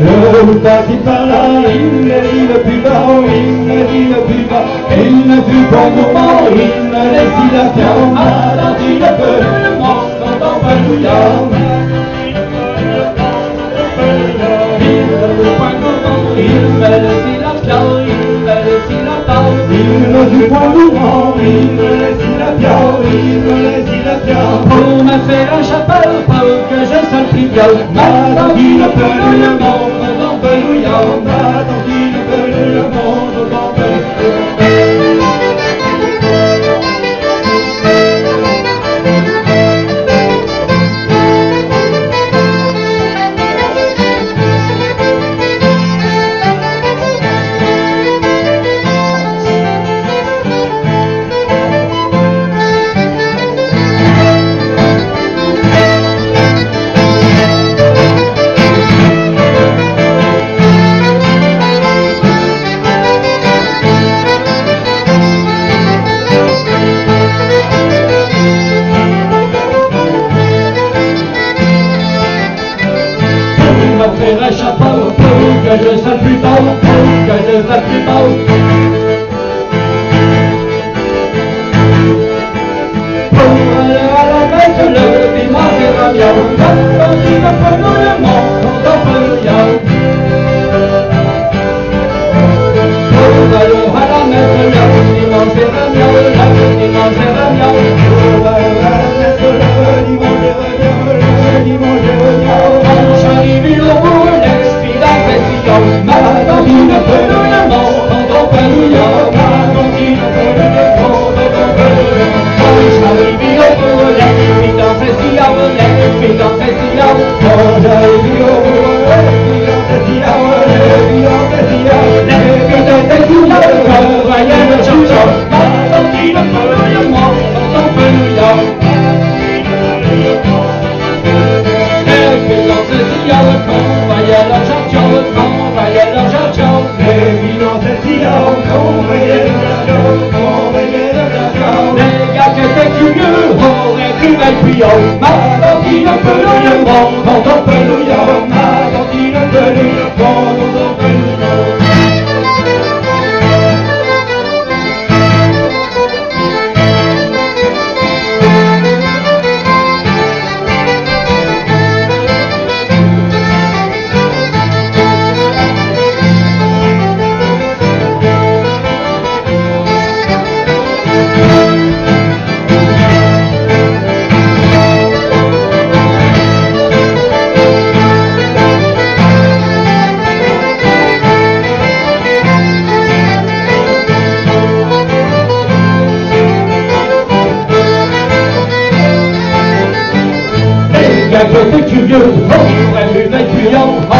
l'heure parti par là, il n'allait plus bas, il n'allait plus bas, il ne fut pas moment, il ne la ferme, à la peu, en Il ne pas moment, il me laisse la pierre, il me laisse la pierre. Pour me faire un chapelle, que je sois le trivial. Ma tante, il peut le monde, ma tante, le monde. no, no, no.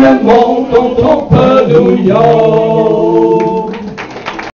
Hallelujah.